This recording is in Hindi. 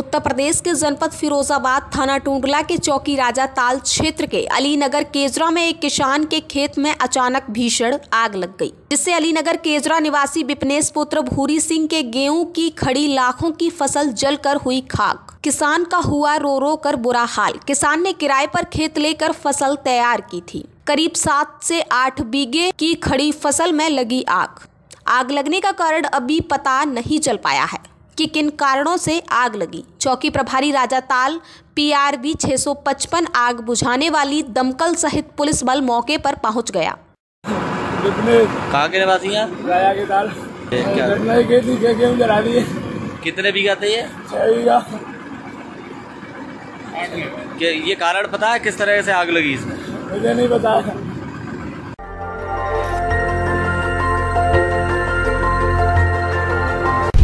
उत्तर प्रदेश के जनपद फिरोजाबाद थाना टूंडला के चौकी राजा ताल क्षेत्र के अलीनगर केजरा में एक किसान के खेत में अचानक भीषण आग लग गई, जिससे अलीनगर केजरा निवासी विपनेश पुत्र भूरी सिंह के गेहूँ की खड़ी लाखों की फ़सल जलकर हुई खाक। किसान का हुआ रो रो कर बुरा हाल। किसान ने किराए पर खेत लेकर फ़सल तैयार की थी। करीब सात से आठ बीघे की खड़ी फ़सल में लगी आग। आग लगने का कारण अभी पता नहीं चल पाया है। कि किन कारणों से आग लगी। चौकी प्रभारी राजा ताल पीआरबी 655 आग बुझाने वाली दमकल सहित पुलिस बल मौके पर पहुँच गया। कितने कहाँ के निवासी हैं ही। कितने बीघा थे ये? ये कारण पता है किस तरह से आग लगी इसमें? मुझे नहीं बताया